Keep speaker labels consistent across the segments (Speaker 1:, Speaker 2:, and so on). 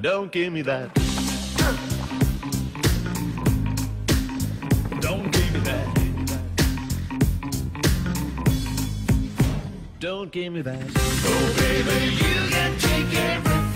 Speaker 1: Don't give me that. Don't give me that. Don't give me that. Oh, baby, you can take everything.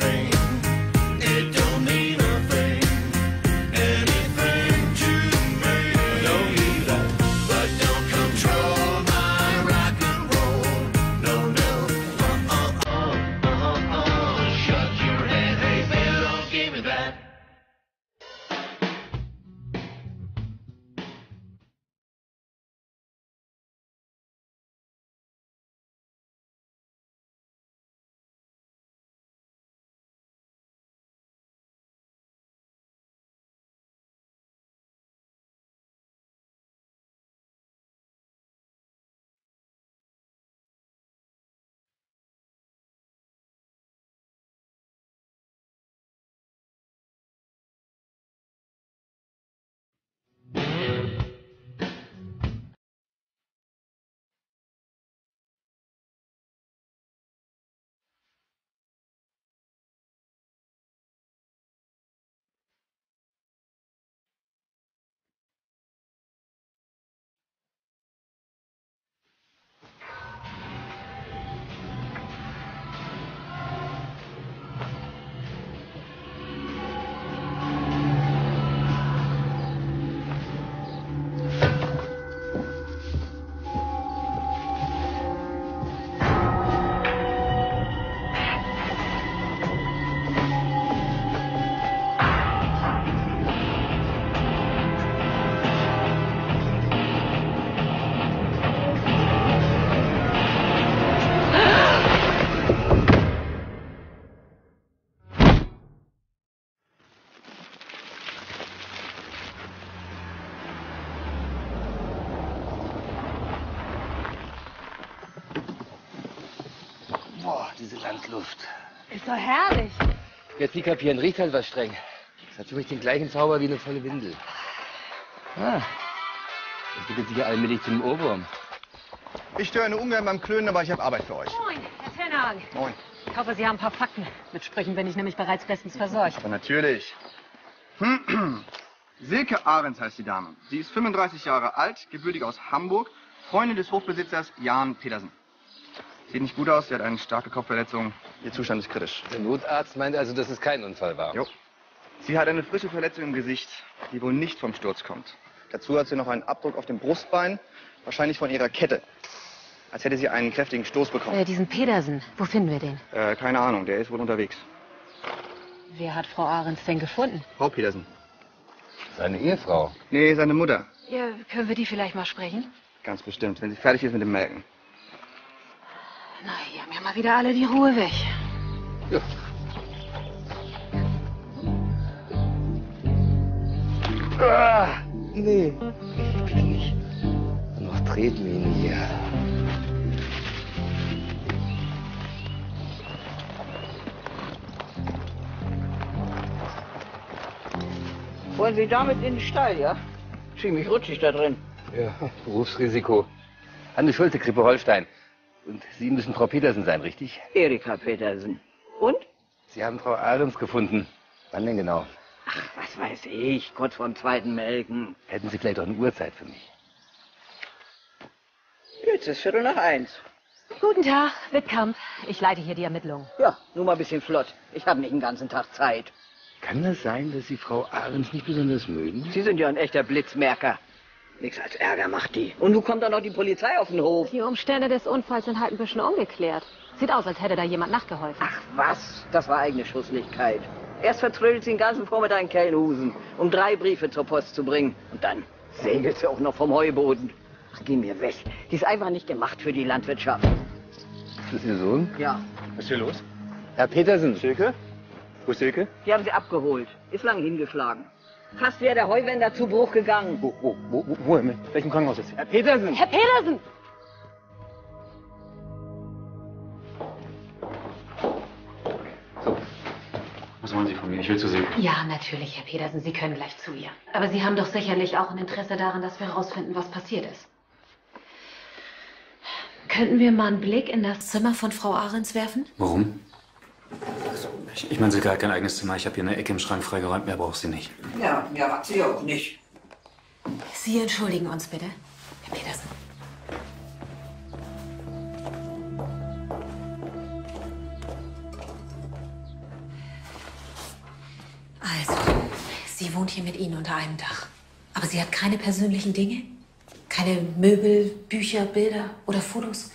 Speaker 2: Ist doch herrlich.
Speaker 3: Jetzt Sie kapieren, riecht halt was streng. Das hat für mich den gleichen Zauber wie eine volle Windel. Ah, das entwickelt sich ja allmählich zum Ohrwurm.
Speaker 4: Ich störe nur ungern beim Klönen, aber ich habe Arbeit für euch.
Speaker 2: Moin, Herr Tennag.
Speaker 4: Moin.
Speaker 2: Ich hoffe, Sie haben ein paar Fakten. Mit Sprüchen bin ich nämlich bereits bestens versorgt.
Speaker 4: Aber natürlich. Silke Ahrens heißt die Dame. Sie ist 35 Jahre alt, gebürtig aus Hamburg, Freundin des Hofbesitzers Jan Petersen. Sieht nicht gut aus, sie hat eine starke Kopfverletzung. Ihr Zustand ist kritisch.
Speaker 3: Der Notarzt meint also, dass es kein Unfall war.
Speaker 4: Jo. Sie hat eine frische Verletzung im Gesicht, die wohl nicht vom Sturz kommt. Dazu hat sie noch einen Abdruck auf dem Brustbein, wahrscheinlich von ihrer Kette. Als hätte sie einen kräftigen Stoß bekommen.
Speaker 2: Äh, diesen Pedersen, wo finden wir den?
Speaker 4: Äh, keine Ahnung, der ist wohl unterwegs.
Speaker 2: Wer hat Frau Ahrens denn gefunden?
Speaker 4: Frau Petersen.
Speaker 3: Seine Ehefrau.
Speaker 4: Nee, seine Mutter.
Speaker 2: Ja, können wir die vielleicht mal sprechen?
Speaker 4: Ganz bestimmt, wenn sie fertig ist mit dem Melken.
Speaker 2: Na, hier haben ja mal wieder alle die Ruhe weg.
Speaker 3: Ja. Ah, nee, bitte nicht. Noch Tretminen hier.
Speaker 5: Wollen Sie damit in den Stall, ja? Ziemlich rutschig da drin.
Speaker 3: Ja, Berufsrisiko. Anne Schulte, Krippe Holstein. Und Sie müssen Frau Petersen sein, richtig?
Speaker 5: Erika Petersen. Und?
Speaker 3: Sie haben Frau Ahrens gefunden. Wann denn genau?
Speaker 5: Ach, was weiß ich, kurz vorm zweiten Melken.
Speaker 3: Hätten Sie vielleicht auch eine Uhrzeit für mich?
Speaker 5: Jetzt ist Viertel nach eins.
Speaker 2: Guten Tag, Wittkamp. Ich leite hier die Ermittlungen.
Speaker 5: Ja, nur mal ein bisschen flott. Ich habe nicht den ganzen Tag Zeit.
Speaker 3: Kann das sein, dass Sie Frau Ahrens nicht besonders mögen?
Speaker 5: Sie sind ja ein echter Blitzmerker. Nichts als Ärger macht die. Und nun kommt dann noch die Polizei auf den Hof.
Speaker 2: Die Umstände des Unfalls sind halt ein bisschen ungeklärt. Sieht aus, als hätte da jemand nachgeholfen.
Speaker 5: Ach was, das war eigene Schusslichkeit. Erst vertrödelt sie den ganzen Vormittag in Kellenhusen, um drei Briefe zur Post zu bringen. Und dann segelt sie auch noch vom Heuboden. Ach, geh mir weg. Die ist einfach nicht gemacht für die Landwirtschaft.
Speaker 3: Ist das Ihr Sohn?
Speaker 5: Ja,
Speaker 4: Was ist hier los?
Speaker 3: Herr Petersen.
Speaker 4: Silke? Wo ist Silke?
Speaker 5: die haben sie abgeholt. Ist lang hingeschlagen. Fast wäre der Heuwender zu Bruch gegangen.
Speaker 4: Wo, wo, wo, wo, wo, in welchem Krankenhaus ist sie?
Speaker 3: Herr Petersen!
Speaker 2: Herr Pedersen!
Speaker 4: Was wollen Sie von mir? Ich will zu Silke.
Speaker 2: Ja, natürlich, Herr Pedersen. Sie können gleich zu ihr. Aber Sie haben doch sicherlich auch ein Interesse daran, dass wir herausfinden, was passiert ist. Könnten wir mal einen Blick in das Zimmer von Frau Ahrens werfen?
Speaker 3: Warum?
Speaker 6: Ich, ich meine, Silke hat kein eigenes Zimmer. Ich habe hier eine Ecke im Schrank freigeräumt. Mehr braucht sie nicht.
Speaker 5: Ja, ja, hat sie auch nicht.
Speaker 2: Sie entschuldigen uns bitte, Herr Petersen. Also, sie wohnt hier mit Ihnen unter einem Dach. Aber sie hat keine persönlichen Dinge? Keine Möbel, Bücher, Bilder oder Fotos?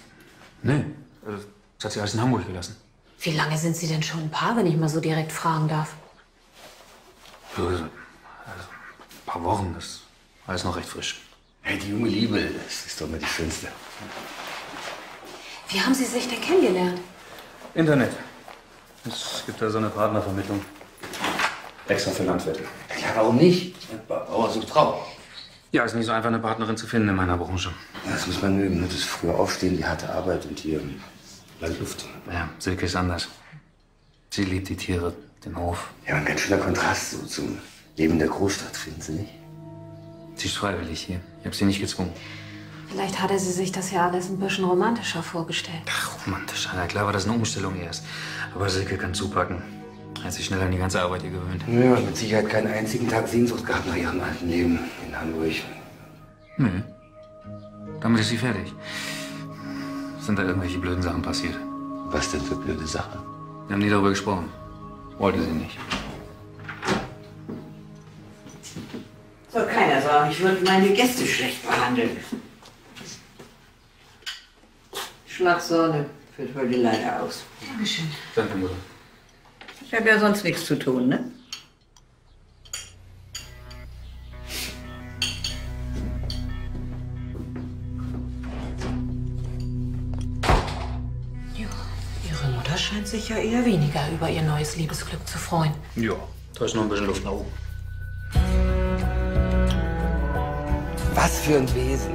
Speaker 6: Nee, das hat sie alles in Hamburg gelassen.
Speaker 2: Wie lange sind Sie denn schon ein Paar, wenn ich mal so direkt fragen darf?
Speaker 6: So, also, also, ein paar Wochen, das ist alles noch recht frisch.
Speaker 3: Hey, die junge Liebe, das ist doch mal die schönste.
Speaker 2: Wie haben Sie sich denn kennengelernt?
Speaker 6: Internet. Es gibt da so eine Partnervermittlung. Extra für Landwirte.
Speaker 3: Ja, warum nicht? Bauer sucht Frau.
Speaker 6: Ja, ist nicht so einfach, eine Partnerin zu finden in meiner Branche.
Speaker 3: Ja, das muss man mögen. ne? Das frühe Aufstehen, die harte Arbeit und hier Landluft.
Speaker 6: Ja, Silke ist anders. Sie liebt die Tiere, den Hof.
Speaker 3: Ja, ein ganz schöner Kontrast so zum Leben der Großstadt, finden Sie nicht?
Speaker 6: Sie ist freiwillig hier. Ich habe sie nicht gezwungen.
Speaker 2: Vielleicht hatte sie sich das ja alles ein bisschen romantischer vorgestellt.
Speaker 6: Ach, romantisch. Na klar war das eine Umstellung erst. Aber Silke kann zupacken. Hat sich schnell an die ganze Arbeit hier gewöhnt.
Speaker 3: Ja, mit Sicherheit keinen einzigen Tag Sehnsucht gehabt nach ihrem alten Leben in Hamburg.
Speaker 6: Nö. Damit ist sie fertig. Sind da irgendwelche blöden Sachen passiert?
Speaker 3: Was denn für blöde Sachen?
Speaker 6: Wir haben nie darüber gesprochen. Wollte sie nicht.
Speaker 5: Soll keiner sagen, ich würde meine Gäste schlecht behandeln. Schlagsahne führt heute leider aus.
Speaker 2: Dankeschön.
Speaker 6: Danke, Mutter.
Speaker 5: Ich habe ja sonst nichts zu tun, ne?
Speaker 2: Sich ja eher weniger über ihr neues Liebesglück zu freuen.
Speaker 6: Ja, da ist noch ein bisschen Luft nach oben.
Speaker 3: Was für ein Wesen.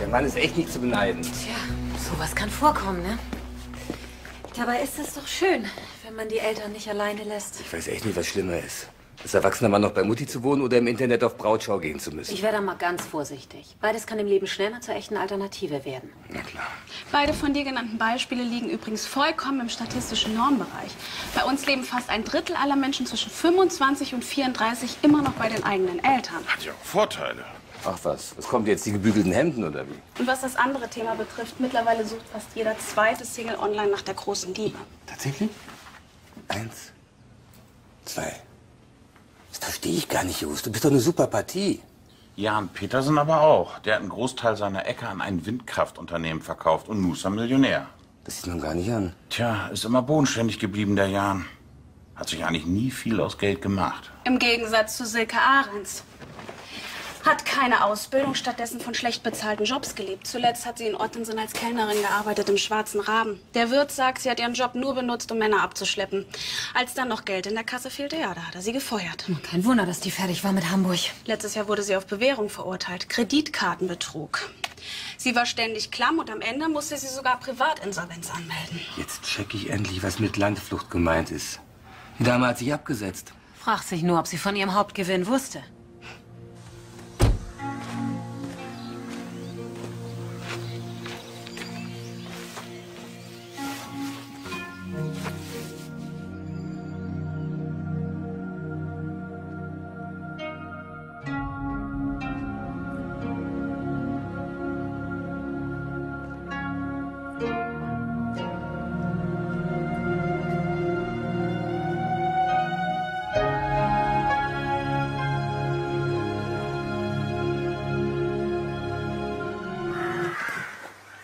Speaker 3: Der Mann ist echt nicht zu beneiden.
Speaker 2: Tja, sowas kann vorkommen, ne? Dabei ist es doch schön, wenn man die Eltern nicht alleine lässt.
Speaker 3: Ich weiß echt nicht, was schlimmer ist. Als erwachsener Mann noch bei Mutti zu wohnen oder im Internet auf Brautschau gehen zu müssen.
Speaker 2: Ich wäre da mal ganz vorsichtig. Beides kann im Leben schnell mal zur echten Alternative werden.
Speaker 3: Na klar.
Speaker 7: Beide von dir genannten Beispiele liegen übrigens vollkommen im statistischen Normbereich. Bei uns leben fast ein Drittel aller Menschen zwischen 25 und 34 immer noch bei den eigenen Eltern.
Speaker 8: Hat ja auch Vorteile.
Speaker 3: Ach was, was kommt jetzt, die gebügelten Hemden oder wie?
Speaker 7: Und was das andere Thema betrifft, mittlerweile sucht fast jeder zweite Single online nach der großen Liebe.
Speaker 3: Tatsächlich? Eins, zwei. Das verstehe ich gar nicht, Just. Du bist doch eine super Partie.
Speaker 8: Jan Petersen aber auch. Der hat einen Großteil seiner Ecke an ein Windkraftunternehmen verkauft und nun ist er Millionär.
Speaker 3: Das sieht man gar nicht an.
Speaker 8: Tja, ist immer bodenständig geblieben, der Jan. Hat sich eigentlich nie viel aus Geld gemacht.
Speaker 7: Im Gegensatz zu Silke Ahrens. Hat keine Ausbildung, stattdessen von schlecht bezahlten Jobs gelebt. Zuletzt hat sie in Ottensen als Kellnerin gearbeitet im Schwarzen Raben. Der Wirt sagt, sie hat ihren Job nur benutzt, um Männer abzuschleppen. Als dann noch Geld in der Kasse fehlte, ja, da hat er sie gefeuert.
Speaker 2: Kein Wunder, dass die fertig war mit Hamburg.
Speaker 7: Letztes Jahr wurde sie auf Bewährung verurteilt. Kreditkartenbetrug. Sie war ständig klamm und am Ende musste sie sogar Privatinsolvenz anmelden.
Speaker 3: Jetzt check ich endlich, was mit Landflucht gemeint ist. Die Dame hat sich abgesetzt.
Speaker 2: Fragt sich nur, ob sie von ihrem Hauptgewinn wusste.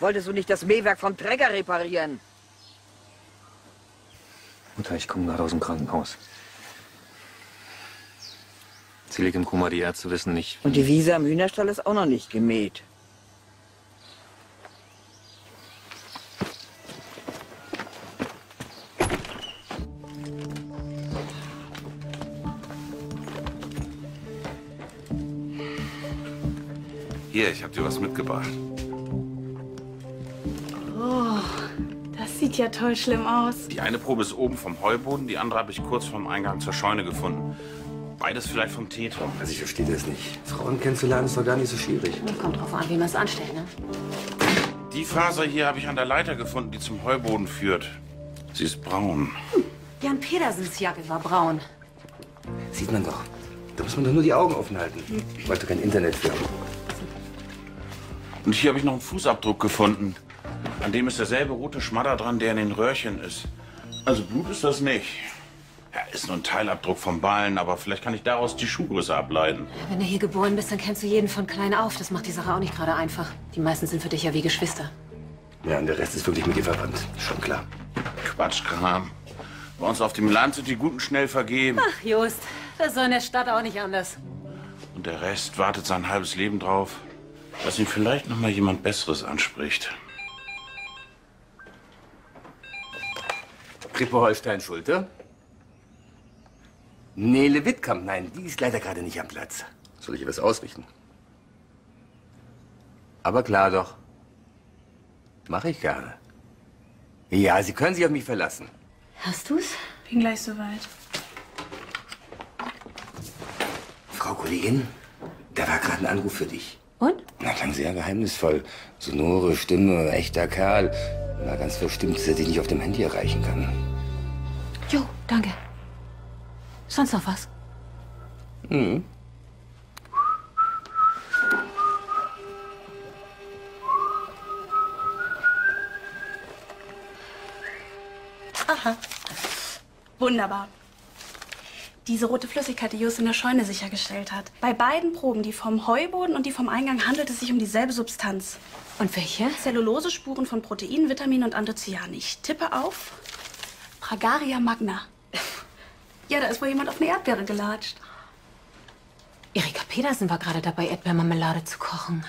Speaker 5: Wolltest du nicht das Mähwerk vom Träger reparieren?
Speaker 6: Mutter, ich komme gerade aus dem Krankenhaus. Sie liegt im Koma, die Ärzte wissen nicht.
Speaker 5: Und die Wiese am Hühnerstall ist auch noch nicht gemäht.
Speaker 8: Hier, ich hab dir was mitgebracht.
Speaker 7: Sieht ja toll schlimm aus.
Speaker 8: Die eine Probe ist oben vom Heuboden, die andere habe ich kurz vorm Eingang zur Scheune gefunden. Beides vielleicht vom Täter.
Speaker 3: Also ich verstehe das nicht. Frauen kennenzulernen ist doch gar nicht so schwierig.
Speaker 2: Kommt drauf an, wie man es anstellt, ne?
Speaker 8: Die Faser hier habe ich an der Leiter gefunden, die zum Heuboden führt. Sie ist braun.
Speaker 2: Jan Pedersens Jacke war braun.
Speaker 3: Sieht man doch. Da muss man doch nur die Augen offen halten. Weil du kein Internet für.
Speaker 8: Und hier habe ich noch einen Fußabdruck gefunden. An dem ist derselbe rote Schmadder dran, der in den Röhrchen ist. Also Blut ist das nicht. Ja, ist nur ein Teilabdruck vom Ballen, aber vielleicht kann ich daraus die Schuhgröße ableiten.
Speaker 2: Wenn du hier geboren bist, dann kennst du jeden von klein auf. Das macht die Sache auch nicht gerade einfach. Die meisten sind für dich ja wie Geschwister.
Speaker 3: Ja, und der Rest ist wirklich mit dir verwandt. Schon klar.
Speaker 8: Quatschkram. Bei uns auf dem Land sind die Guten schnell vergeben.
Speaker 2: Ach, Just, das ist so in der Stadt auch nicht anders.
Speaker 8: Und der Rest wartet sein halbes Leben drauf, dass ihn vielleicht noch mal jemand Besseres anspricht.
Speaker 3: Krippe Holstein Schulte? Nele Wittkamp, nein, die ist leider gerade nicht am Platz. Soll ich ihr was ausrichten? Aber klar doch. Mache ich gerne. Ja, Sie können sich auf mich verlassen.
Speaker 2: Hast du's?
Speaker 7: Bin gleich soweit.
Speaker 3: Frau Kollegin, da war gerade ein Anruf für dich.
Speaker 2: Und?
Speaker 3: Na, klang sehr geheimnisvoll. Sonore Stimme, echter Kerl. Na, ganz verstimmt, dass er dich nicht auf dem Handy erreichen kann.
Speaker 2: Jo, danke. Sonst noch was?
Speaker 3: Hm.
Speaker 7: Aha. Wunderbar. Diese rote Flüssigkeit, die Just in der Scheune sichergestellt hat. Bei beiden Proben, die vom Heuboden und die vom Eingang, handelt es sich um dieselbe Substanz.
Speaker 2: Und welche?
Speaker 7: Zellulose-Spuren von Proteinen, Vitaminen und Anthocyanen. Ich tippe auf Bragaria magna. Ja, da ist wohl jemand auf eine Erdbeere gelatscht.
Speaker 2: Erika Pedersen war gerade dabei, Erdbeermarmelade zu kochen.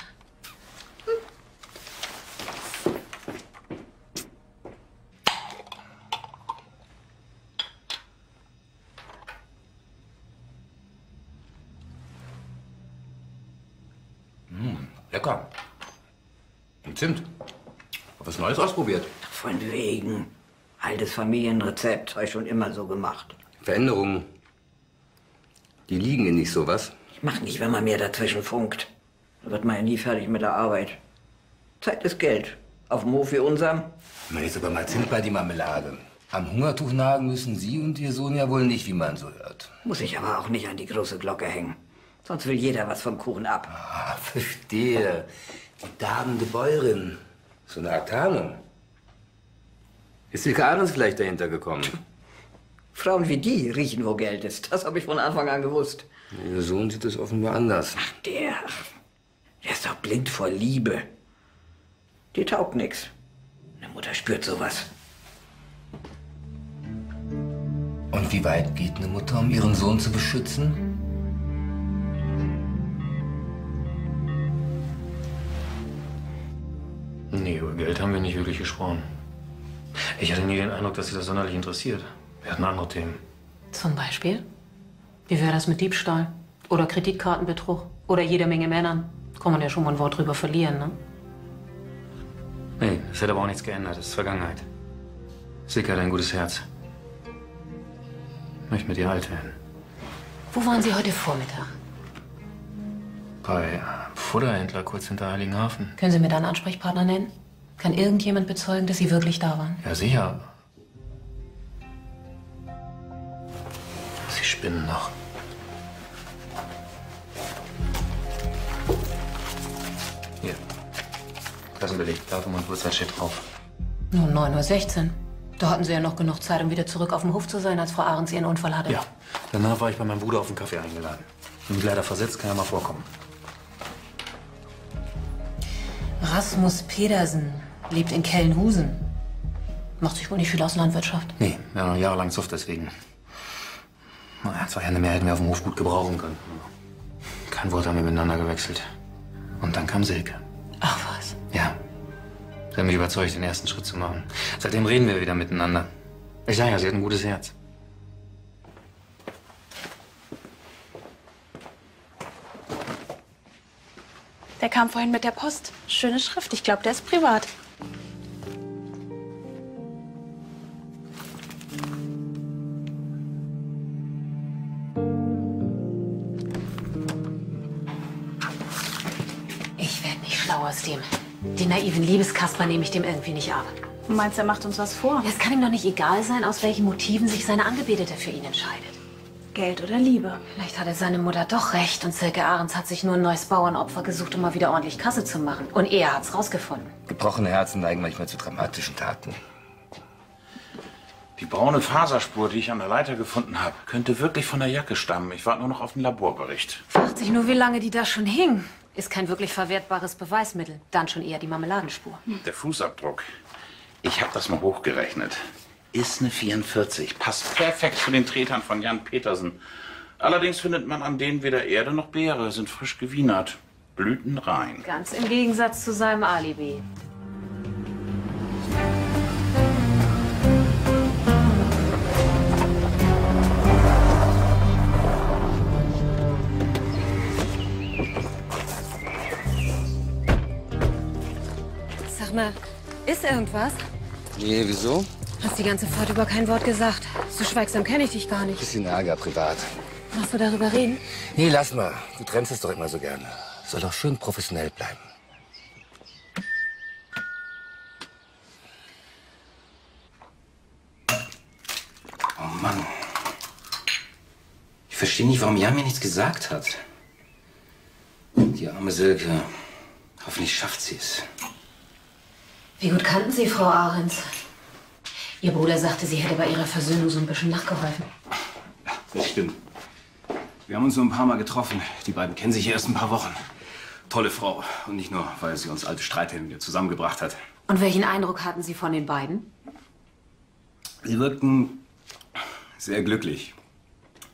Speaker 3: Lecker. Und Zimt. Hab was Neues ausprobiert.
Speaker 5: Von wegen. Altes Familienrezept, habe ich schon immer so gemacht.
Speaker 3: Veränderungen. Die liegen in nicht sowas.
Speaker 5: Ich mach nicht, wenn man mir dazwischen funkt. Da wird man ja nie fertig mit der Arbeit. Zeit ist Geld. Auf dem Hof wie unserem.
Speaker 3: Man jetzt aber mal Zimt bei die Marmelade. Am Hungertuch nagen müssen Sie und Ihr Sohn ja wohl nicht, wie man so hört.
Speaker 5: Muss ich aber auch nicht an die große Glocke hängen. Sonst will jeder was vom Kuchen ab.
Speaker 3: Ah, verstehe. Die darbende Bäuerin. So eine Art Tarnung. Ist Silke Ahrens vielleicht dahinter gekommen?
Speaker 5: Frauen wie die riechen, wo Geld ist. Das habe ich von Anfang an gewusst.
Speaker 3: Ihr Sohn sieht es offenbar anders.
Speaker 5: Der, der ist doch blind vor Liebe. Die taugt nix. Eine Mutter spürt sowas.
Speaker 3: Und wie weit geht eine Mutter, um ihren Sohn zu beschützen?
Speaker 6: Nee, über Geld haben wir nicht wirklich gesprochen. Ich hatte nie den Eindruck, dass sie das sonderlich interessiert. Wir hatten andere Themen.
Speaker 2: Zum Beispiel? Wie wäre das mit Diebstahl? Oder Kreditkartenbetrug? Oder jede Menge Männern? Kann man ja schon mal ein Wort drüber verlieren, ne?
Speaker 6: Nee, das hätte aber auch nichts geändert. Das ist Vergangenheit. Silke hat ein gutes Herz. Möchte mit ihr alt werden.
Speaker 2: Wo waren Sie heute Vormittag?
Speaker 6: Bei äh, Futterhändler kurz hinter Heiligenhafen.
Speaker 2: Können Sie mir da einen Ansprechpartner nennen? Kann irgendjemand bezeugen, dass Sie wirklich da waren?
Speaker 6: Ja, sicher. Sie spinnen noch. Hier. Kassenbeleg, Datum und Uhrzeit steht drauf.
Speaker 2: Nun, 9.16 Uhr. Da hatten Sie ja noch genug Zeit, um wieder zurück auf dem Hof zu sein, als Frau Ahrens Ihren Unfall hatte.
Speaker 6: Ja. Danach war ich bei meinem Bruder auf den Kaffee eingeladen. Bin leider versetzt, kann ja mal vorkommen.
Speaker 2: Rasmus Pedersen lebt in Kellenhusen. Macht sich wohl nicht viel aus Landwirtschaft.
Speaker 6: Nee, wir haben noch jahrelang Zuft deswegen. Naja, zwei Hände mehr hätten wir auf dem Hof gut gebrauchen können. Kein Wort haben wir miteinander gewechselt. Und dann kam Silke.
Speaker 2: Ach was.
Speaker 6: Ja. Sie hat mich überzeugt, den ersten Schritt zu machen. Seitdem reden wir wieder miteinander. Ich sage ja, sie hat ein gutes Herz.
Speaker 7: Der kam vorhin mit der Post. Schöne Schrift. Ich glaube, der ist privat.
Speaker 2: Ich werde nicht schlau aus dem. Den naiven Liebeskasper nehme ich dem irgendwie nicht ab.
Speaker 7: Du meinst, er macht uns was vor?
Speaker 2: Es kann ihm doch nicht egal sein, aus welchen Motiven sich seine Angebetete für ihn entscheidet.
Speaker 7: Geld oder Liebe?
Speaker 2: Vielleicht hatte seine Mutter doch recht und Silke Ahrens hat sich nur ein neues Bauernopfer gesucht, um mal wieder ordentlich Kasse zu machen. Und er hat's rausgefunden.
Speaker 6: Gebrochene Herzen neigen manchmal zu dramatischen Taten.
Speaker 8: Die braune Faserspur, die ich an der Leiter gefunden habe, könnte wirklich von der Jacke stammen. Ich warte nur noch auf den Laborbericht.
Speaker 2: Fragt sich nur, wie lange die da schon hing. Ist kein wirklich verwertbares Beweismittel. Dann schon eher die Marmeladenspur.
Speaker 8: Der Fußabdruck. Ich habe das mal hochgerechnet. Ist eine 44. Passt perfekt zu den Tretern von Jan Petersen. Allerdings findet man an denen weder Erde noch Beere, sind frisch gewienert. Blüten rein.
Speaker 2: Ganz im Gegensatz zu seinem Alibi. Sag mal, ist irgendwas?
Speaker 6: Nee, wieso?
Speaker 2: Hast die ganze Fahrt über kein Wort gesagt. So schweigsam kenne ich dich gar nicht.
Speaker 6: Bisschen Ärger privat.
Speaker 2: Machst du darüber reden?
Speaker 6: Nee, lass mal. Du trennst es doch immer so gerne. Soll doch schön professionell bleiben.
Speaker 9: Oh Mann. Ich verstehe nicht, warum Jan mir nichts gesagt hat. Die arme Silke. Hoffentlich schafft sie es.
Speaker 2: Wie gut kannten Sie Frau Ahrens? Ihr Bruder sagte, sie hätte bei ihrer Versöhnung so ein bisschen nachgeholfen.
Speaker 9: Das stimmt. Wir haben uns nur ein paar Mal getroffen. Die beiden kennen sich erst ein paar Wochen. Tolle Frau. Und nicht nur, weil sie uns alte Streithähne wieder zusammengebracht hat.
Speaker 2: Und welchen Eindruck hatten Sie von den beiden?
Speaker 9: Sie wirkten sehr glücklich.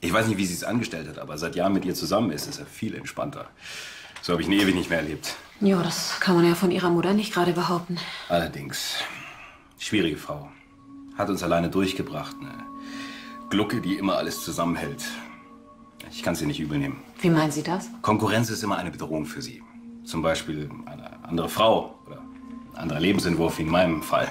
Speaker 9: Ich weiß nicht, wie sie es angestellt hat, aber seit Jahren mit ihr zusammen ist, ist er viel entspannter. So habe ich ihn ewig nicht mehr erlebt.
Speaker 2: Ja, das kann man ja von Ihrer Mutter nicht gerade behaupten.
Speaker 9: Allerdings, schwierige Frau. Hat uns alleine durchgebracht. Eine Glucke, die immer alles zusammenhält. Ich kann sie nicht übel nehmen.
Speaker 2: Wie meinen Sie das?
Speaker 9: Konkurrenz ist immer eine Bedrohung für sie. Zum Beispiel eine andere Frau oder ein anderer Lebensentwurf wie in meinem Fall.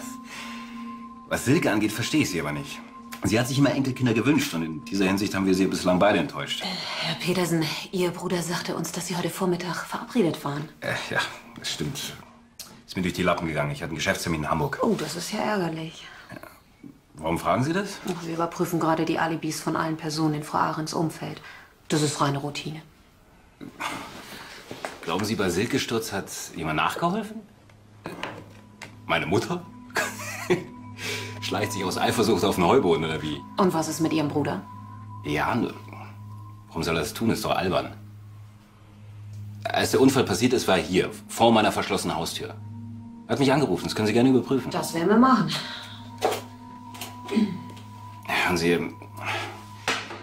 Speaker 9: Was Silke angeht, verstehe ich sie aber nicht. Sie hat sich immer Enkelkinder gewünscht und in dieser Hinsicht haben wir sie bislang beide enttäuscht.
Speaker 2: Herr Petersen, Ihr Bruder sagte uns, dass Sie heute Vormittag verabredet waren.
Speaker 9: Äh, ja, das stimmt. Ist mir durch die Lappen gegangen. Ich hatte einen Geschäftstermin in Hamburg.
Speaker 2: Oh, das ist ja ärgerlich.
Speaker 9: Warum fragen Sie das?
Speaker 2: Wir überprüfen gerade die Alibis von allen Personen in Frau Ahrens Umfeld. Das ist reine Routine.
Speaker 9: Glauben Sie, bei Silke Sturz hat jemand nachgeholfen? Meine Mutter? Schleicht sich aus Eifersucht auf den Heuboden oder wie?
Speaker 2: Und was ist mit Ihrem Bruder?
Speaker 9: Ja, ne- warum soll er das tun? Ist doch albern. Als der Unfall passiert ist, war er hier, vor meiner verschlossenen Haustür. Er hat mich angerufen, das können Sie gerne überprüfen.
Speaker 2: Das werden wir machen.
Speaker 9: Hören Sie,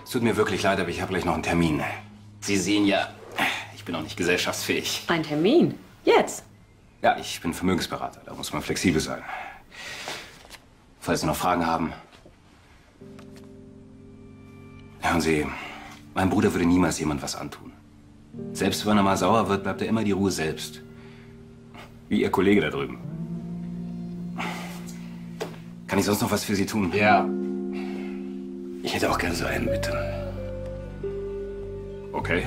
Speaker 9: es tut mir wirklich leid, aber ich habe gleich noch einen Termin. Sie sehen ja, ich bin auch nicht gesellschaftsfähig.
Speaker 2: Ein Termin? Jetzt?
Speaker 9: Ja, ich bin Vermögensberater, da muss man flexibel sein. Falls Sie noch Fragen haben. Hören Sie, mein Bruder würde niemals jemand was antun. Selbst wenn er mal sauer wird, bleibt er immer die Ruhe selbst. Wie Ihr Kollege da drüben. Kann ich sonst noch was für Sie tun? Ja. Ich hätte auch gerne so einen, bitte. Okay.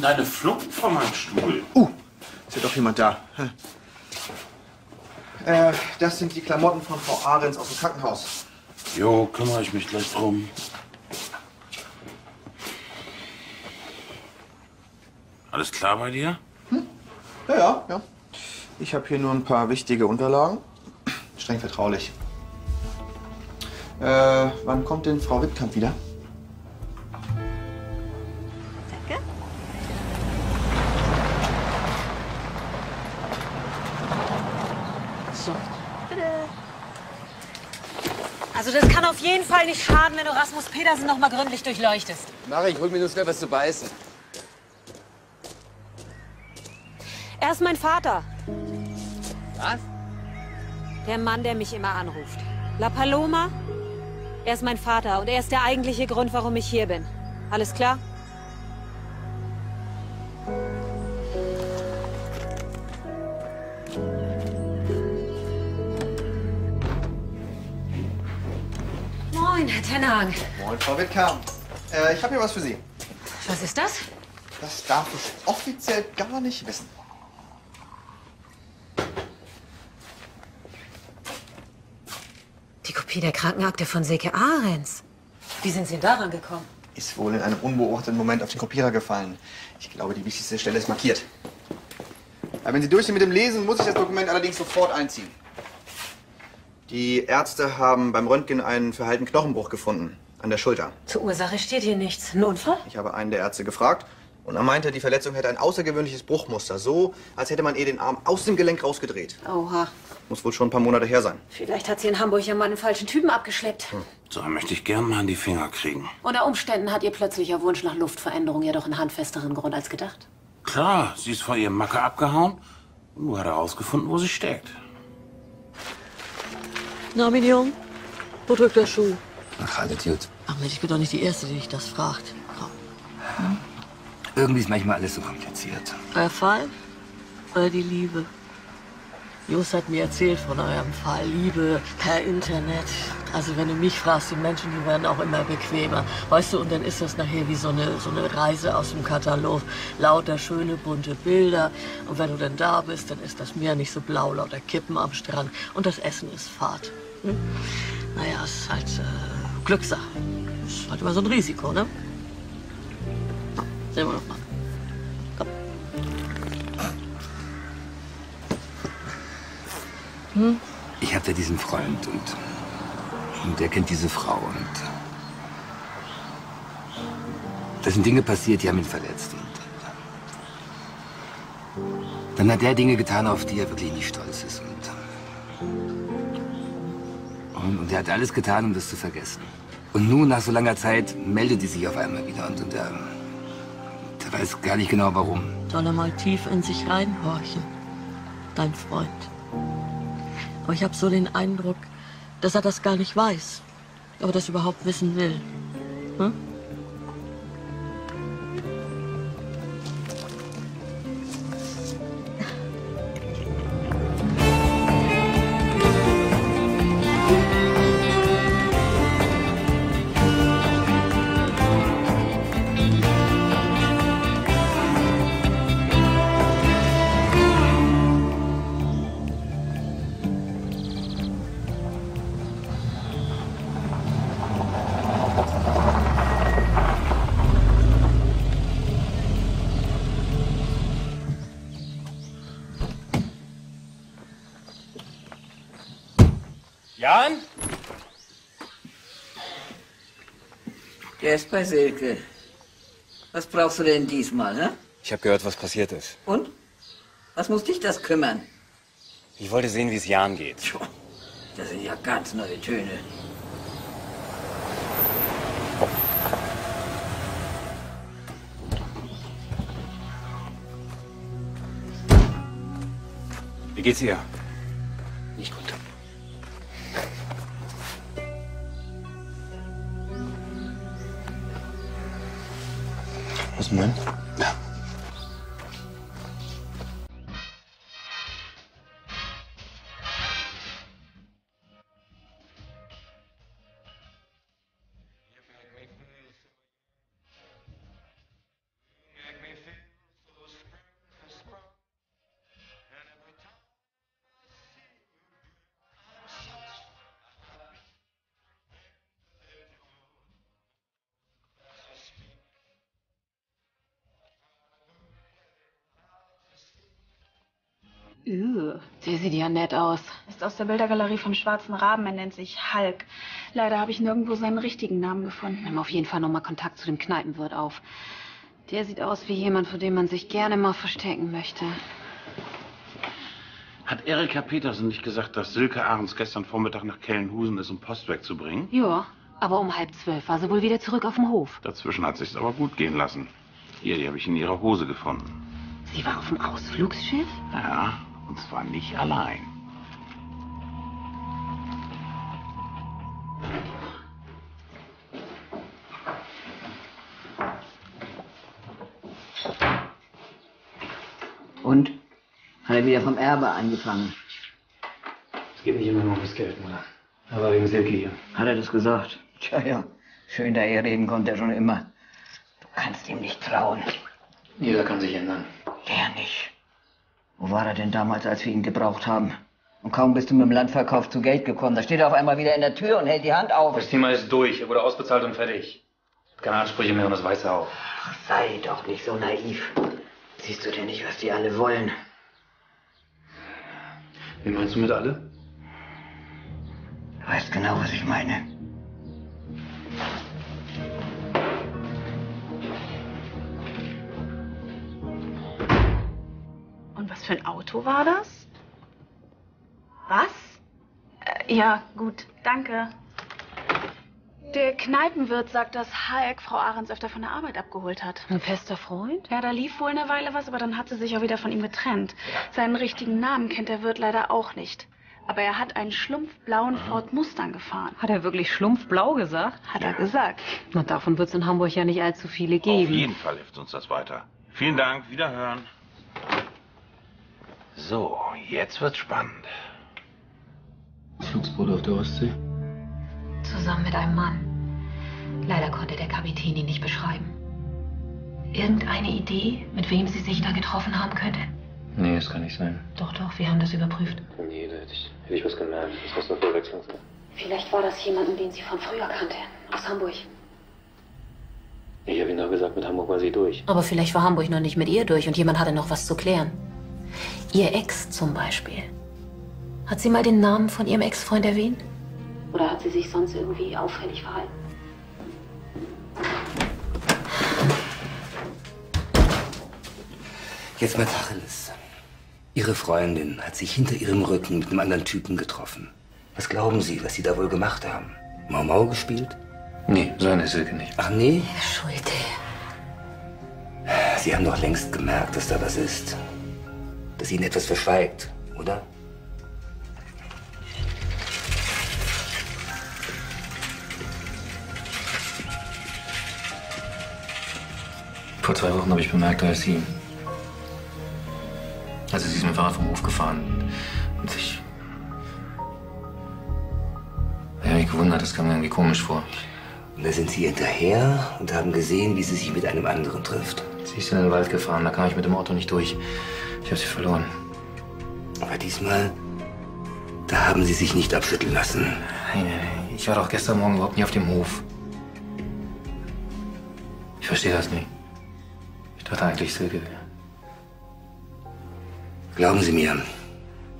Speaker 8: Deine Flucht von meinem Stuhl.
Speaker 4: Uh, ist ja doch jemand da. Hm. Äh, das sind die Klamotten von Frau Ahrens aus dem Krankenhaus.
Speaker 8: Jo, kümmere ich mich gleich drum. Alles klar bei dir?
Speaker 4: Ja, ja, ja. Ich habe hier nur ein paar wichtige Unterlagen. Streng vertraulich. Äh, wann kommt denn Frau Wittkamp wieder?
Speaker 2: So. Also das kann auf jeden Fall nicht schaden, wenn du Rasmus Petersen noch mal gründlich durchleuchtest.
Speaker 6: Mach ich, hol mir nur schnell was zu beißen.
Speaker 2: Er ist mein Vater.
Speaker 6: Was?
Speaker 2: Der Mann, der mich immer anruft. La Paloma? Er ist mein Vater und er ist der eigentliche Grund, warum ich hier bin. Alles klar? Moin, Herr Tenhag.
Speaker 4: Moin, Frau Wittkamp. Äh, ich habe hier was für Sie.
Speaker 2: Was ist das?
Speaker 4: Das darf ich offiziell gar nicht wissen.
Speaker 2: Die Kopie der Krankenakte von Silke Ahrens. Wie sind Sie denn daran gekommen?
Speaker 4: Ist wohl in einem unbeobachteten Moment auf den Kopierer gefallen. Ich glaube, die wichtigste Stelle ist markiert. Aber wenn Sie durch sind mit dem Lesen, muss ich das Dokument allerdings sofort einziehen. Die Ärzte haben beim Röntgen einen verheilten Knochenbruch gefunden. An der Schulter.
Speaker 2: Zur Ursache steht hier nichts. Ein Unfall?
Speaker 4: Ich habe einen der Ärzte gefragt und er meinte, die Verletzung hätte ein außergewöhnliches Bruchmuster. So, als hätte man ihr den Arm aus dem Gelenk rausgedreht.
Speaker 2: Oha.
Speaker 4: Muss wohl schon ein paar Monate her sein.
Speaker 2: Vielleicht hat sie in Hamburg ja mal einen falschen Typen abgeschleppt.
Speaker 8: So möchte ich gern mal an die Finger kriegen.
Speaker 2: Unter Umständen hat ihr plötzlicher Wunsch nach Luftveränderung ja doch einen handfesteren Grund als gedacht.
Speaker 8: Klar, sie ist vor ihrem Macke abgehauen und nur hat herausgefunden, wo sie steckt.
Speaker 10: Na, Junge, wo drückt der Schuh?
Speaker 3: Ach, alles gut.
Speaker 10: Ach Mensch, ich bin doch nicht die Erste, die dich das fragt. Komm.
Speaker 3: Irgendwie ist manchmal alles so kompliziert.
Speaker 10: Euer Fall oder die Liebe? Just hat mir erzählt von eurem Fall. Liebe per Internet. Also wenn du mich fragst, die Menschen, die werden auch immer bequemer. Weißt du, und dann ist das nachher wie so eine, so eine Reise aus dem Katalog. Lauter schöne, bunte Bilder. Und wenn du dann da bist, dann ist das Meer nicht so blau, lauter Kippen am Strand. Und das Essen ist fad. Hm? Naja, es ist halt äh, Glückssache. Ist halt immer so ein Risiko, ne? Sehen wir doch mal.
Speaker 3: Ich hatte diesen Freund und, und der kennt diese Frau und da sind Dinge passiert, die haben ihn verletzt. Und dann hat er Dinge getan, auf die er wirklich nicht stolz ist. Und, und, und er hat alles getan, um das zu vergessen. Und nun, nach so langer Zeit, meldet die sich auf einmal wieder und, und er, der weiß gar nicht genau warum.
Speaker 10: Soll er mal tief in sich reinhorchen? Dein Freund. Aber ich habe so den Eindruck, dass er das gar nicht weiß. Ob er das überhaupt wissen will. Hm?
Speaker 3: Jan?
Speaker 5: Der ist bei Silke. Was brauchst du denn diesmal, ne?
Speaker 3: Ich habe gehört, was passiert ist.
Speaker 5: Und? Was muss dich das kümmern?
Speaker 3: Ich wollte sehen, wie es Jan geht.
Speaker 5: Tja, das sind ja ganz neue Töne.
Speaker 3: Wie geht's ihr?
Speaker 6: Was denn?
Speaker 2: Sieht ja nett aus.
Speaker 7: Ist aus der Bildergalerie vom Schwarzen Raben. Er nennt sich Hulk. Leider habe ich nirgendwo seinen richtigen Namen gefunden.
Speaker 2: Nimm auf jeden Fall nochmal Kontakt zu dem Kneipenwirt auf. Der sieht aus wie jemand, vor dem man sich gerne mal verstecken möchte.
Speaker 8: Hat Erika Petersen nicht gesagt, dass Silke Ahrens gestern Vormittag nach Kellenhusen ist, um Post wegzubringen?
Speaker 2: Ja, aber um halb zwölf war sie wohl wieder zurück auf dem Hof.
Speaker 8: Dazwischen hat sich's aber gut gehen lassen. Hier, die habe ich in ihrer Hose gefunden.
Speaker 2: Sie war auf dem Ausflugsschiff?
Speaker 8: Ja, und zwar nicht allein.
Speaker 5: Und? Hat er wieder vom Erbe angefangen?
Speaker 3: Es geht nicht immer nur ums Geld, Mutter. Aber wegen Silke hier.
Speaker 5: Hat er das gesagt? Tja, ja. Schön, da er reden konnte er schon immer. Du kannst ihm nicht trauen.
Speaker 6: Jeder kann sich ändern.
Speaker 5: Wo war er denn damals, als wir ihn gebraucht haben? Und kaum bist du mit dem Landverkauf zu Geld gekommen. Da steht er auf einmal wieder in der Tür und hält die Hand auf.
Speaker 6: Das Thema ist durch. Er wurde ausbezahlt und fertig. Hat keine Ansprüche mehr und das weiß er auch.
Speaker 5: Ach, sei doch nicht so naiv. Siehst du denn nicht, was die alle wollen?
Speaker 6: Wie meinst du mit alle?
Speaker 5: Du weißt genau, was ich meine.
Speaker 7: Und was für ein Auto war das? Was? Äh, ja, gut, danke. Der Kneipenwirt sagt, dass Hayek Frau Ahrens öfter von der Arbeit abgeholt hat.
Speaker 2: Ein fester Freund?
Speaker 7: Ja, da lief wohl eine Weile was, aber dann hat sie sich auch wieder von ihm getrennt. Seinen richtigen Namen kennt der Wirt leider auch nicht. Aber er hat einen schlumpfblauen Ford Mustang gefahren.
Speaker 2: Hat er wirklich schlumpfblau gesagt?
Speaker 7: Hat er gesagt.
Speaker 2: Na, davon wird es in Hamburg ja nicht allzu viele
Speaker 8: Auf
Speaker 2: geben.
Speaker 8: jeden Fall hilft uns das weiter. Vielen Dank, wiederhören. So, jetzt wird's spannend.
Speaker 6: Flugsboot auf der Ostsee?
Speaker 2: Zusammen mit einem Mann. Leider konnte der Kapitän ihn nicht beschreiben. Irgendeine Idee, mit wem sie sich da getroffen haben könnte?
Speaker 6: Nee, das kann nicht sein.
Speaker 2: Doch, doch, wir haben das überprüft.
Speaker 6: Nee, da hätte ich, hätte ich was gemerkt. Das muss eine Verwechslung sein.
Speaker 2: Vielleicht war das jemanden, den sie von früher kannte. Aus Hamburg.
Speaker 6: Ich habe Ihnen doch gesagt, mit Hamburg war sie durch.
Speaker 2: Aber vielleicht war Hamburg noch nicht mit ihr durch und jemand hatte noch was zu klären. Ihr Ex zum Beispiel. Hat sie mal den Namen von ihrem Ex-Freund erwähnt? Oder hat sie sich sonst irgendwie auffällig verhalten?
Speaker 3: Jetzt mal Tacheles. Ihre Freundin hat sich hinter ihrem Rücken mit einem anderen Typen getroffen. Was glauben Sie, was Sie da wohl gemacht haben? Mau Mau gespielt?
Speaker 6: Nee, so eine Silke nicht.
Speaker 3: Ach nee?
Speaker 2: Schulte.
Speaker 3: Sie haben doch längst gemerkt, dass da was ist. Dass Ihnen etwas verschweigt, oder?
Speaker 6: Vor zwei Wochen habe ich bemerkt, da ist sie. Also sie ist mit dem Fahrrad vom Hof gefahren. Und sich. Ich habe mich gewundert, das kam mir irgendwie komisch vor.
Speaker 3: Und da sind Sie hinterher und haben gesehen, wie sie sich mit einem anderen trifft.
Speaker 6: Sie ist in den Wald gefahren, da kam ich mit dem Auto nicht durch. Ich habe sie verloren.
Speaker 3: Aber diesmal, da haben Sie sich nicht abschütteln lassen.
Speaker 6: Nein, ich war doch gestern Morgen überhaupt nicht auf dem Hof. Ich verstehe das nicht. Ich dachte eigentlich Silke.
Speaker 3: Glauben Sie mir,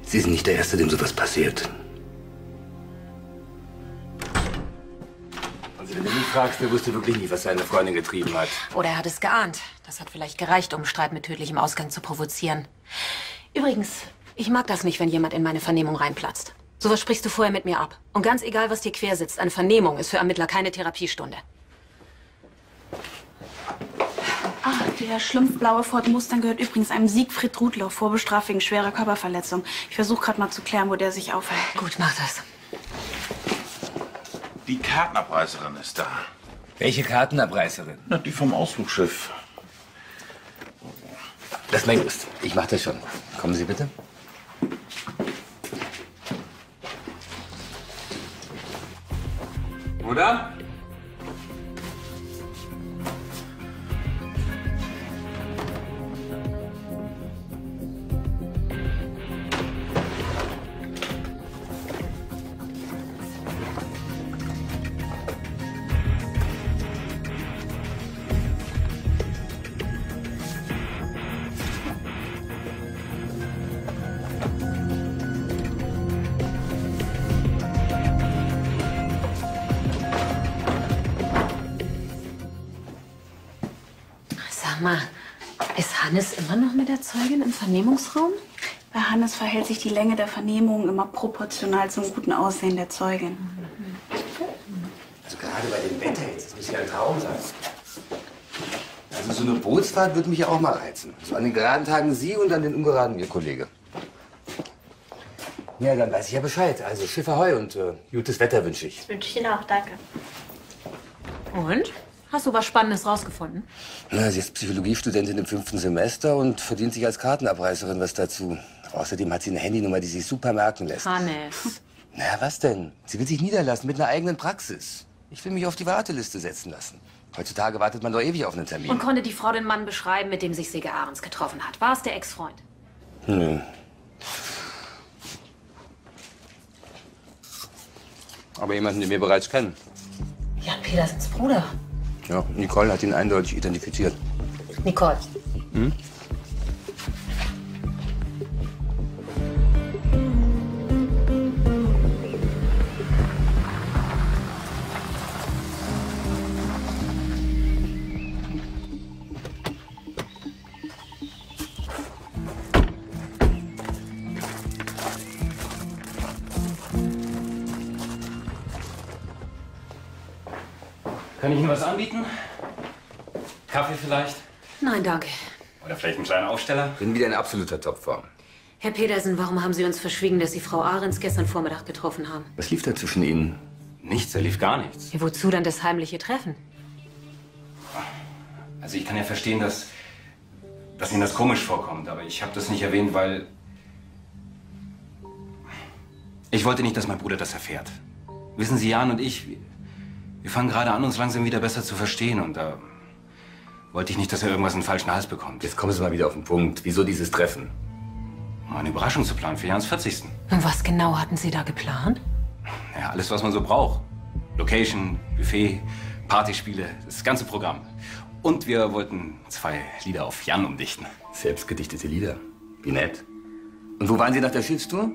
Speaker 3: Sie sind nicht der Erste, dem sowas passiert. Wenn du mich fragst, der wusste wirklich nicht, was seine Freundin getrieben hat.
Speaker 2: Oder er hat es geahnt. Das hat vielleicht gereicht, um Streit mit tödlichem Ausgang zu provozieren. Übrigens, ich mag das nicht, wenn jemand in meine Vernehmung reinplatzt. Sowas sprichst du vorher mit mir ab. Und ganz egal, was dir quer sitzt, eine Vernehmung ist für Ermittler keine Therapiestunde.
Speaker 7: Ah, der schlumpfblaue Ford Mustang gehört übrigens einem Siegfried Rudloff, Vorbestraft wegen schwerer Körperverletzung. Ich versuche gerade mal zu klären, wo der sich aufhält.
Speaker 2: Gut, mach das.
Speaker 8: Die Kartenabreißerin ist da.
Speaker 3: Welche Kartenabreißerin?
Speaker 8: Na, die vom Ausflugsschiff.
Speaker 3: Das ist mein Lust. Ich mach das schon. Kommen Sie bitte. Oder?
Speaker 2: Der Zeugin im Vernehmungsraum?
Speaker 7: Bei Hannes verhält sich die Länge der Vernehmung immer proportional zum guten Aussehen der Zeugin.
Speaker 3: Also gerade bei dem Wetter jetzt, das muss ja ein Traum sein. Also so eine Bootsfahrt würde mich ja auch mal reizen. So an den geraden Tagen Sie und an den ungeraden Ihr Kollege. Ja, dann weiß ich ja Bescheid. Also Schiff Ahoi und äh, gutes Wetter wünsche ich.
Speaker 7: Wünsche ich Ihnen auch, danke.
Speaker 2: Und? Hast du was Spannendes rausgefunden?
Speaker 3: Na, sie ist Psychologiestudentin im fünften Semester und verdient sich als Kartenabreißerin was dazu. Außerdem hat sie eine Handynummer, die sich super merken lässt.
Speaker 2: Hannes.
Speaker 3: Na, was denn? Sie will sich niederlassen mit einer eigenen Praxis. Ich will mich auf die Warteliste setzen lassen. Heutzutage wartet man doch ewig auf einen Termin.
Speaker 2: Und konnte die Frau den Mann beschreiben, mit dem sich Silke Ahrens getroffen hat? War es der Ex-Freund?
Speaker 3: Nö. Aber jemanden, den wir bereits kennen.
Speaker 2: Jan Petersens Bruder.
Speaker 3: Ja, Nicole hat ihn eindeutig identifiziert.
Speaker 2: Nicole.
Speaker 3: Hm?
Speaker 9: Was anbieten? Kaffee vielleicht?
Speaker 2: Nein, danke.
Speaker 9: Oder vielleicht einen kleinen Aufsteller?
Speaker 3: Bin wieder in absoluter Topform.
Speaker 2: Herr Petersen, warum haben Sie uns verschwiegen, dass Sie Frau Ahrens gestern Vormittag getroffen haben?
Speaker 3: Was lief da zwischen Ihnen?
Speaker 9: Nichts, da lief gar nichts.
Speaker 2: Ja, wozu dann das heimliche Treffen?
Speaker 9: Also ich kann ja verstehen, dass, dass Ihnen das komisch vorkommt, aber ich habe das nicht erwähnt, weil ich wollte nicht, dass mein Bruder das erfährt. Wissen Sie, Jan und ich, wir, fangen gerade an, uns langsam wieder besser zu verstehen und da wollte ich nicht, dass er irgendwas in den falschen Hals bekommt.
Speaker 3: Jetzt kommen Sie mal wieder auf den Punkt. Wieso dieses Treffen?
Speaker 9: Um eine Überraschung zu planen für Jans 40.
Speaker 2: Und was genau hatten Sie da geplant?
Speaker 9: Ja, alles, was man so braucht. Location, Buffet, Partyspiele, das ganze Programm. Und wir wollten zwei Lieder auf Jan umdichten.
Speaker 3: Selbstgedichtete Lieder. Wie nett. Und wo waren Sie nach der Schiffstour?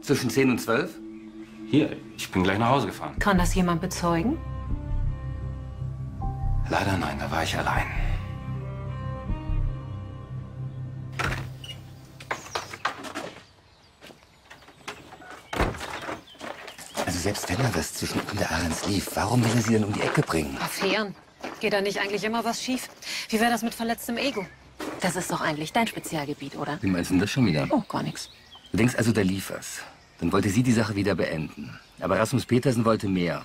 Speaker 3: Zwischen 10 und 12?
Speaker 9: Hier, ich bin gleich nach Hause gefahren.
Speaker 2: Kann das jemand bezeugen?
Speaker 9: Leider nein, da war ich allein.
Speaker 3: Also selbst wenn er was zwischen ihm und der Ahrens lief, warum will er sie denn um die Ecke bringen?
Speaker 2: Affären. Geht da nicht eigentlich immer was schief? Wie wäre das mit verletztem Ego? Das ist doch eigentlich dein Spezialgebiet, oder?
Speaker 3: Wie meinst du denn das schon wieder?
Speaker 2: Oh, gar nichts.
Speaker 3: Du denkst also, da lief was. Dann wollte sie die Sache wieder beenden. Aber Rasmus Petersen wollte mehr.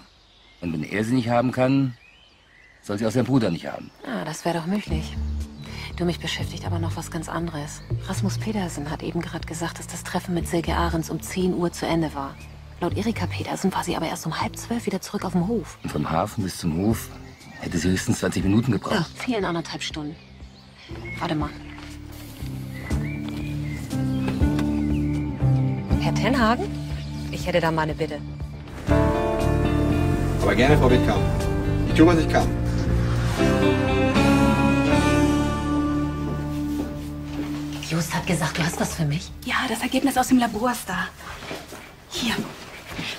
Speaker 3: Und wenn er sie nicht haben kann, soll sie auch seinen Bruder nicht haben.
Speaker 2: Ah, das wäre doch möglich. Du, mich beschäftigt aber noch was ganz anderes. Rasmus Petersen hat eben gerade gesagt, dass das Treffen mit Silke Ahrens um 10 Uhr zu Ende war. Laut Erika Petersen war sie aber erst um halb zwölf wieder zurück auf dem Hof.
Speaker 3: Und vom Hafen bis zum Hof hätte sie höchstens 20 Minuten gebraucht.
Speaker 2: Ja, fehlen anderthalb Stunden. Warte mal. Herr Tenhagen? Ich hätte da mal eine Bitte.
Speaker 4: Aber gerne, Frau Wittkamp. Ich tue, was ich kann.
Speaker 2: Just hat gesagt, du hast was für mich.
Speaker 7: Ja, das Ergebnis aus dem Labor ist da. Hier.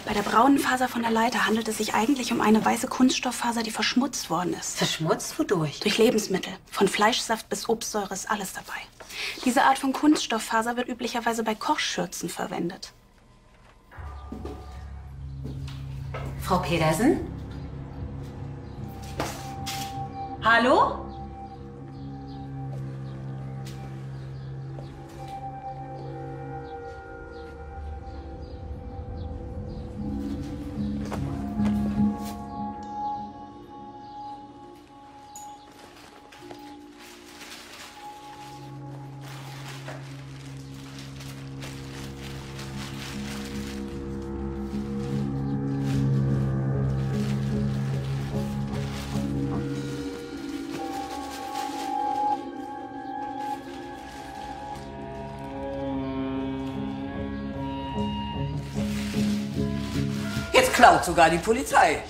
Speaker 7: Bei der braunen Faser von der Leiter handelt es sich eigentlich um eine weiße Kunststofffaser, die verschmutzt worden ist.
Speaker 2: Verschmutzt? Wodurch?
Speaker 7: Durch Lebensmittel. Von Fleischsaft bis Obstsäure ist alles dabei. Diese Art von Kunststofffaser wird üblicherweise bei Kochschürzen verwendet.
Speaker 2: Frau Petersen? Hallo?
Speaker 5: Klaut sogar die Polizei.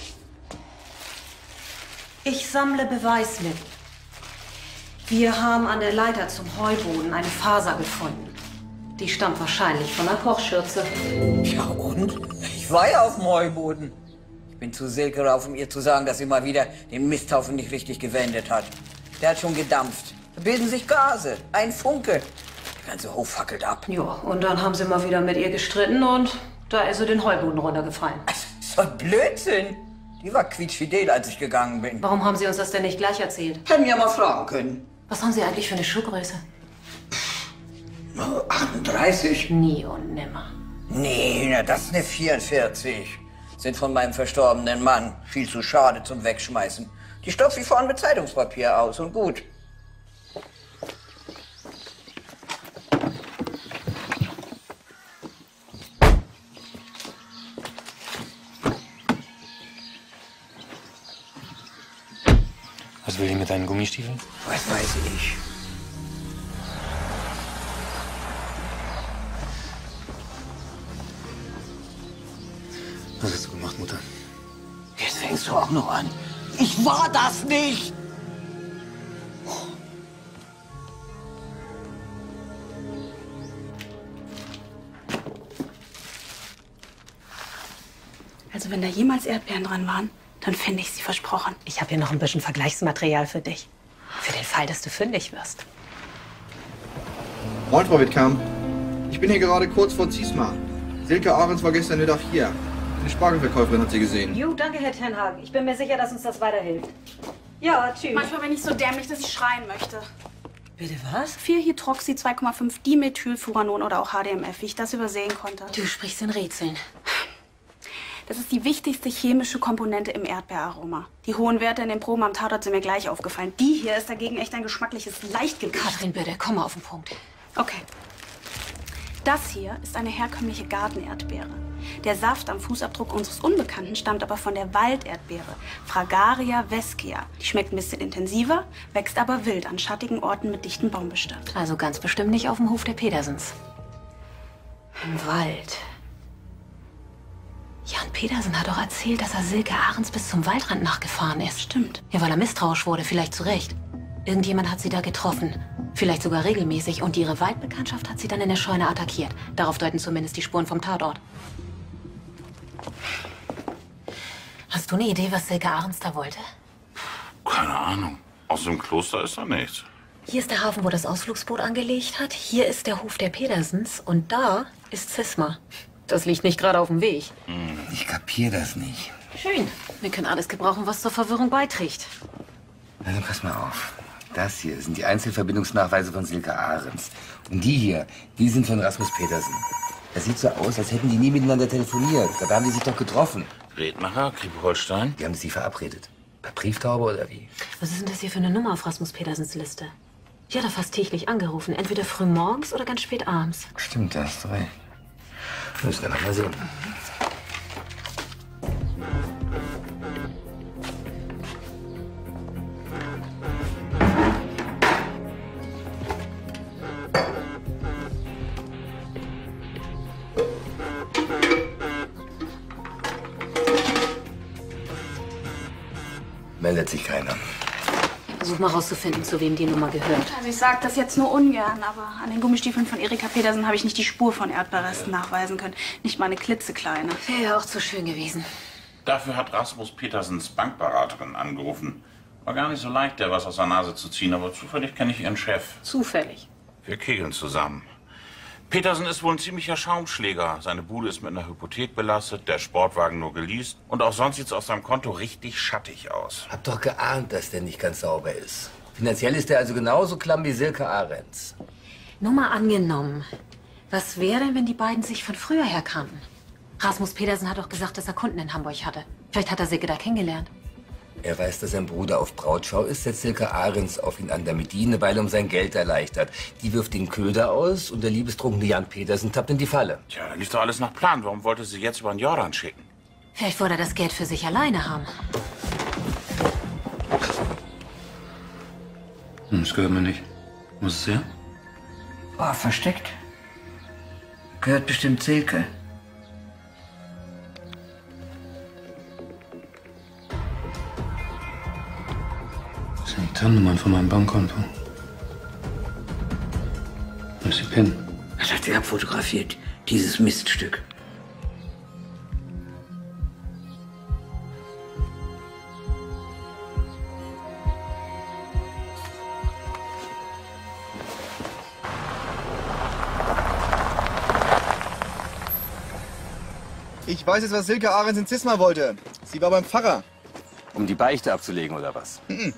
Speaker 2: Ich sammle Beweismittel. Wir haben an der Leiter zum Heuboden eine Faser gefunden. Die stammt wahrscheinlich von einer Kochschürze.
Speaker 5: Ja und? Ich war ja auf dem Heuboden. Ich bin zu Silke rauf, um ihr zu sagen, dass sie mal wieder den Misthaufen nicht richtig gewendet hat. Der hat schon gedampft. Da bilden sich Gase. Ein Funke. Der ganze Hof fackelt ab.
Speaker 2: Ja, und dann haben sie mal wieder mit ihr gestritten und da ist sie den Heuboden runtergefallen.
Speaker 5: So ein Blödsinn. Die war quietschfidel, als ich gegangen bin.
Speaker 2: Warum haben Sie uns das denn nicht gleich erzählt?
Speaker 5: Hätten ja mal fragen können.
Speaker 2: Was haben Sie eigentlich für eine Schuhgröße?
Speaker 5: 38?
Speaker 2: Nie und nimmer.
Speaker 5: Nee, na, das ist eine 44. Sind von meinem verstorbenen Mann. Viel zu schade zum Wegschmeißen. Die stopfe ich vorne mit Zeitungspapier aus und gut.
Speaker 3: Was will die mit deinen Gummistiefeln?
Speaker 11: Was weiß ich.
Speaker 3: Was hast du gemacht, Mutter?
Speaker 11: Jetzt fängst du auch noch an. Ich war das nicht!
Speaker 7: Also wenn da jemals Erdbeeren dran waren, dann finde ich sie versprochen.
Speaker 2: Ich habe hier noch ein bisschen Vergleichsmaterial für dich. Für den Fall, dass du fündig wirst.
Speaker 4: Moin, Frau Wittkamp. Ich bin hier gerade kurz vor Ziesmar. Silke Ahrens war gestern Mittag hier. Eine Spargelverkäuferin hat sie gesehen.
Speaker 2: Jo, danke, Herr Tenhagen. Ich bin mir sicher, dass uns das weiterhilft. Ja, tschüss.
Speaker 7: Manchmal bin ich so dämlich, dass ich schreien möchte.
Speaker 2: Bitte was?
Speaker 7: 4-Hydroxy 2,5 Dimethylfuranon oder auch HDMF, wie ich das übersehen konnte.
Speaker 2: Du sprichst in Rätseln.
Speaker 7: Das ist die wichtigste chemische Komponente im Erdbeeraroma. Die hohen Werte in den Proben am Tatort sind mir gleich aufgefallen. Die hier ist dagegen echt ein geschmackliches Leichtgewicht.
Speaker 2: Katrin, bitte, komm mal auf den Punkt.
Speaker 7: Okay. Das hier ist eine herkömmliche Gartenerdbeere. Der Saft am Fußabdruck unseres Unbekannten stammt aber von der Walderdbeere, Fragaria vescia. Die schmeckt ein bisschen intensiver, wächst aber wild an schattigen Orten mit dichtem Baumbestand.
Speaker 2: Also ganz bestimmt nicht auf dem Hof der Petersens. Im Wald. Petersen hat doch erzählt, dass er Silke Ahrens bis zum Waldrand nachgefahren ist.
Speaker 7: Stimmt.
Speaker 2: Ja, weil er misstrauisch wurde, vielleicht zu Recht. Irgendjemand hat sie da getroffen. Vielleicht sogar regelmäßig. Und ihre Waldbekanntschaft hat sie dann in der Scheune attackiert. Darauf deuten zumindest die Spuren vom Tatort. Hast du eine Idee, was Silke Ahrens da wollte?
Speaker 8: Keine Ahnung. Aus dem Kloster ist da nichts.
Speaker 2: Hier ist der Hafen, wo das Ausflugsboot angelegt hat. Hier ist der Hof der Petersens. Und da ist Zisma. Das liegt nicht gerade auf dem Weg.
Speaker 3: Ich kapier das nicht.
Speaker 2: Schön. Wir können alles gebrauchen, was zur Verwirrung beiträgt.
Speaker 3: Also pass mal auf. Das hier sind die Einzelverbindungsnachweise von Silke Ahrens. Und die hier, die sind von Rasmus Petersen. Das sieht so aus, als hätten die nie miteinander telefoniert. Dabei haben die sich doch getroffen.
Speaker 8: Redmacher, Krippe-Holstein.
Speaker 3: Die haben sich verabredet. Per Brieftaube oder wie?
Speaker 2: Was ist denn das hier für eine Nummer auf Rasmus Petersens Liste? Die hat er fast täglich angerufen. Entweder früh morgens oder ganz spät abends.
Speaker 3: Stimmt, da hast du recht. Müssen wir noch mal sehen. Meldet sich keiner.
Speaker 2: Versuch mal rauszufinden, zu wem die Nummer gehört.
Speaker 7: Also ich sag das jetzt nur ungern, aber an den Gummistiefeln von Erika Petersen habe ich nicht die Spur von Erdbeerresten nachweisen können. Nicht mal eine klitzekleine.
Speaker 2: Wäre ja auch zu schön gewesen.
Speaker 8: Dafür hat Rasmus Petersens Bankberaterin angerufen. War gar nicht so leicht, der was aus der Nase zu ziehen, aber zufällig kenne ich ihren Chef.
Speaker 2: Zufällig.
Speaker 8: Wir kegeln zusammen. Petersen ist wohl ein ziemlicher Schaumschläger. Seine Bude ist mit einer Hypothek belastet, der Sportwagen nur geleast. Und auch sonst sieht's auf seinem Konto richtig schattig aus.
Speaker 3: Hab doch geahnt, dass der nicht ganz sauber ist. Finanziell ist er also genauso klamm wie Silke Ahrens.
Speaker 2: Nur mal angenommen. Was wäre denn, wenn die beiden sich von früher her kannten? Rasmus Petersen hat doch gesagt, dass er Kunden in Hamburg hatte. Vielleicht hat er Silke da kennengelernt.
Speaker 3: Er weiß, dass sein Bruder auf Brautschau ist, setzt Silke Ahrens auf ihn an, damit die eine Weile um sein Geld erleichtert. Die wirft den Köder aus und der liebestrunkene Jan Petersen tappt in die Falle.
Speaker 8: Tja, da lief doch alles nach Plan. Warum wollte sie jetzt über den Jordan schicken?
Speaker 2: Vielleicht wollte er das Geld für sich alleine haben.
Speaker 12: Hm, Das gehört mir nicht. Muss es her?
Speaker 11: War versteckt. Gehört bestimmt Silke.
Speaker 12: TAN-Nummern von meinem Bankkonto. Ist die PIN.
Speaker 11: Das hat sie abfotografiert, dieses Miststück.
Speaker 4: Ich weiß jetzt, was Silke Ahrens in Zisma wollte. Sie war beim Pfarrer.
Speaker 3: Um die Beichte abzulegen oder was?
Speaker 4: Mhm.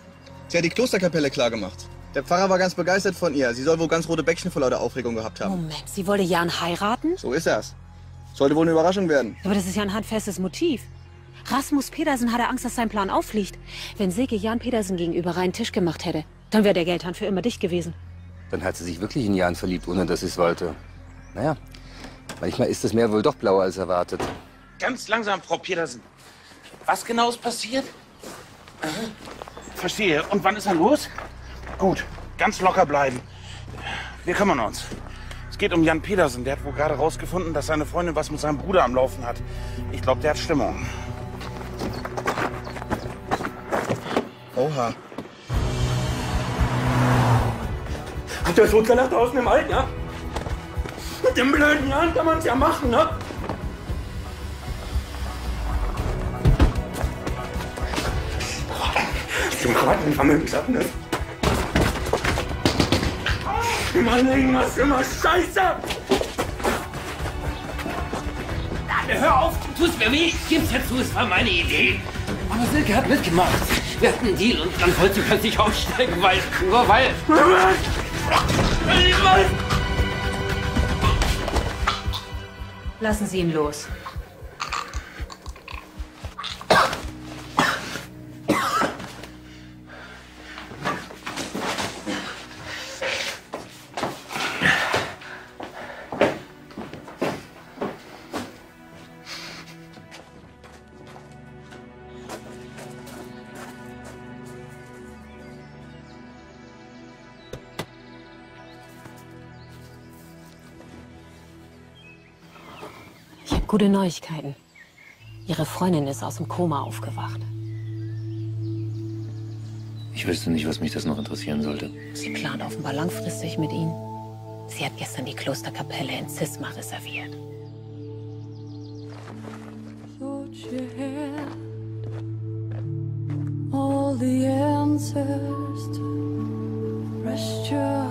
Speaker 4: Sie hat die Klosterkapelle klargemacht. Der Pfarrer war ganz begeistert von ihr. Sie soll wohl ganz rote Bäckchen vor lauter Aufregung gehabt haben.
Speaker 2: Moment, sie wollte Jan heiraten?
Speaker 4: So ist das. Sollte wohl eine Überraschung werden.
Speaker 2: Aber das ist ja ein handfestes Motiv. Rasmus Petersen hatte Angst, dass sein Plan auffliegt. Wenn Silke Jan Petersen gegenüber reinen Tisch gemacht hätte, dann wäre der Geldhahn für immer dicht gewesen.
Speaker 3: Dann hat sie sich wirklich in Jan verliebt, ohne dass sie es wollte. Naja, manchmal ist das Meer wohl doch blauer als erwartet.
Speaker 8: Ganz langsam, Frau Petersen. Was genau ist passiert? Verstehe. Und wann ist er los? Gut, ganz locker bleiben. Wir kümmern uns. Es geht um Jan Petersen. Der hat wohl gerade rausgefunden, dass seine Freundin was mit seinem Bruder am Laufen hat. Ich glaube, der hat Stimmung.
Speaker 4: Oha.
Speaker 13: Hat der so gelacht draußen im Alten, ja? Mit dem blöden Jan kann man's ja machen, ne? Ich bin gerade ein Vermögenssachen, ne? Mann, irgendwas immer scheiße!
Speaker 6: Hör auf, du tust mir weh. Gib's ja zu, es war meine Idee. Aber Silke hat mitgemacht. Wir hatten einen Deal und dann wollte sie plötzlich aussteigen, weil, nur weil.
Speaker 2: Lassen Sie ihn los. Gute Neuigkeiten. Ihre Freundin ist aus dem Koma aufgewacht.
Speaker 12: Ich wüsste nicht, was mich das noch interessieren sollte.
Speaker 2: Sie plant offenbar langfristig mit Ihnen. Sie hat gestern die Klosterkapelle in Zisma reserviert.
Speaker 10: All the answers to rest your